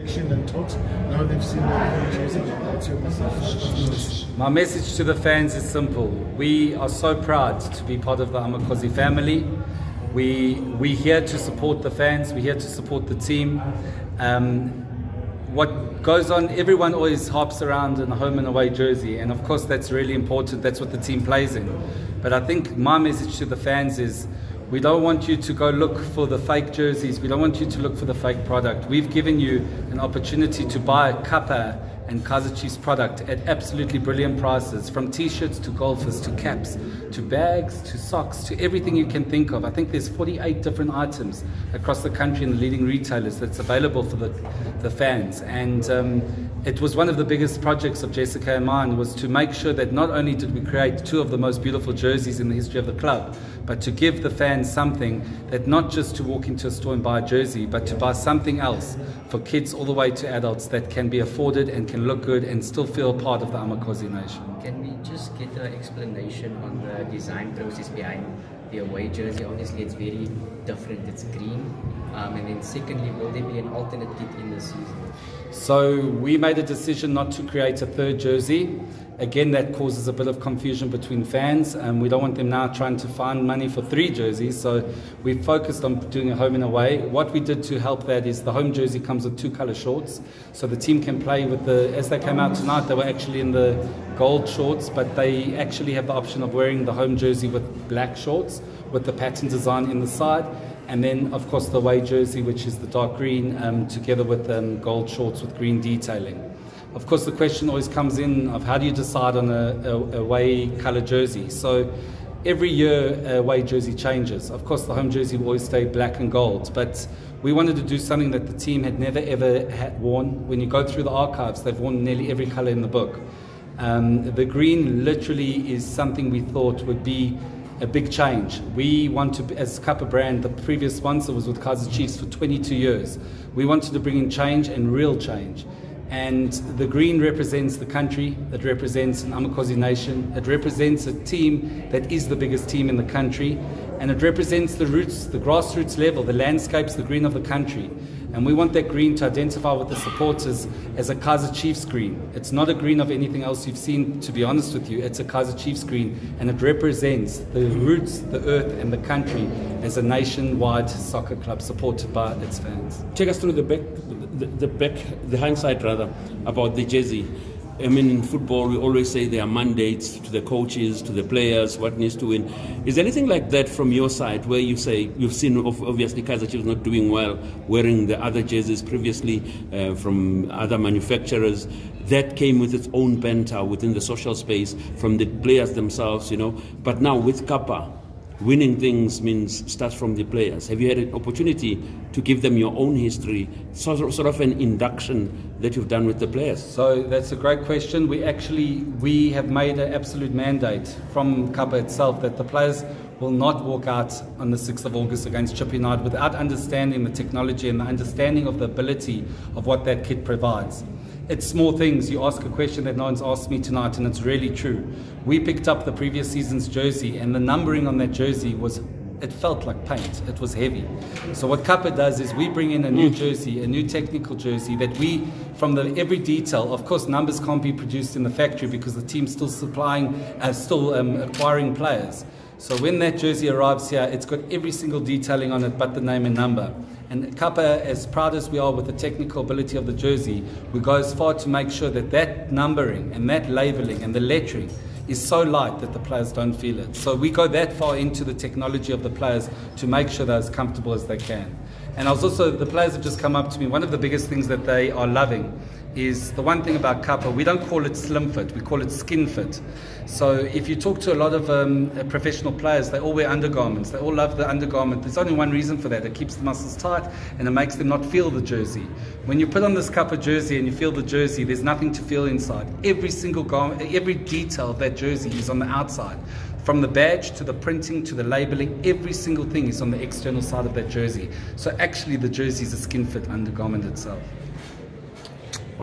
and talks. They've seen? My message to the fans is simple. We are so proud to be part of the Amakhosi family. We we here to support the fans. We're here to support the team. Um, what goes on, everyone always harps around in a home and away jersey, and of course that's really important. That's what the team plays in. But I think my message to the fans is we don't want you to go look for the fake jerseys. We don't want you to look for the fake product. We've given you an opportunity to buy Kappa and Kaizer Chiefs product at absolutely brilliant prices from t-shirts to golfers to caps to bags to socks to everything you can think of. I think there's 48 different items across the country in the leading retailers that's available for the, the fans. And um, it was one of the biggest projects of Jessica and mine was to make sure that not only did we create two of the most beautiful jerseys in the history of the club, but to give the fans something that not just to walk into a store and buy a jersey, but to buy something else for kids all the way to adults that can be afforded and can look good and still feel part of the Amakhosi nation. Can we just get an explanation on the design process behind the away jersey? Obviously, it's very different. It's green. Um, and then secondly, will there be an alternate kit in the season? So we made a decision not to create a third jersey. Again, that causes a bit of confusion between fans, and we don't want them now trying to find money for three jerseys. So we focused on doing a home and away. What we did to help that is the home jersey comes with two color shorts, so the team can play with the. As they came out tonight, they were actually in the gold shorts, but they actually have the option of wearing the home jersey with black shorts with the pattern design in the side. And then, of course, the away jersey, which is the dark green, um, together with um, gold shorts with green detailing. Of course, the question always comes in of how do you decide on a, a, away colour jersey? So every year, a away jersey changes. Of course, the home jersey will always stay black and gold, but we wanted to do something that the team had never ever had worn. When you go through the archives, they've worn nearly every colour in the book. Um, the green literally is something we thought would be a big change. We want to, as Kappa brand, the previous sponsor was with Kaizer Chiefs for 22 years. We wanted to bring in change and real change. And the green represents the country, it represents an Amakhosi nation, it represents a team that is the biggest team in the country, and it represents the roots, the grassroots level, the landscapes, the green of the country. And we want that green to identify with the supporters as a Kaizer Chiefs green. It's not a green of anything else you've seen, to be honest with you. It's a Kaizer Chiefs green, and it represents the roots, the earth, and the country as a nationwide soccer club supported by its fans. Take us through the back, the, back, the hindsight rather, about the jersey. I mean, in football, we always say there are mandates to the coaches, to the players, what needs to win. Is there anything like that from your side where you say you've seen obviously Kaizer Chiefs not doing well, wearing the other jerseys previously uh, from other manufacturers? That came with its own banter within the social space from the players themselves, you know. But now with Kappa, winning things means starts from the players. Have you had an opportunity to give them your own history, sort of, sort of an induction that you've done with the players? So that's a great question. We actually we have made an absolute mandate from Kappa itself that the players will not walk out on the 6th of August against Chippa United without understanding the technology and the understanding of the ability of what that kit provides it's small things. You ask a question that no one's asked me tonight, and it's really true. We picked up the previous season's jersey, and the numbering on that jersey was it felt like paint. It was heavy. So what Kappa does is we bring in a new jersey, a new technical jersey that we, from the every detail, of course, numbers can't be produced in the factory because the team's still supplying, uh, still um, acquiring players. So when that jersey arrives here, it's got every single detailing on it but the name and number. And Kappa, as proud as we are with the technical ability of the jersey, we go as far to make sure that that numbering and that labeling and the lettering is so light that the players don't feel it. So we go that far into the technology of the players to make sure they're as comfortable as they can. And I was also, the players have just come up to me. One of the biggest things that they are loving is the one thing about Kappa, we don't call it slim fit, we call it skin fit. So if you talk to a lot of um, professional players, they all wear undergarments. They all love the undergarment. There's only one reason for that. It keeps the muscles tight and it makes them not feel the jersey. When you put on this Kappa jersey and you feel the jersey, there's nothing to feel inside. Every single garment, every detail of that jersey is on the outside. From the badge to the printing to the labeling, every single thing is on the external side of that jersey. So actually the jersey is a skin fit undergarment itself.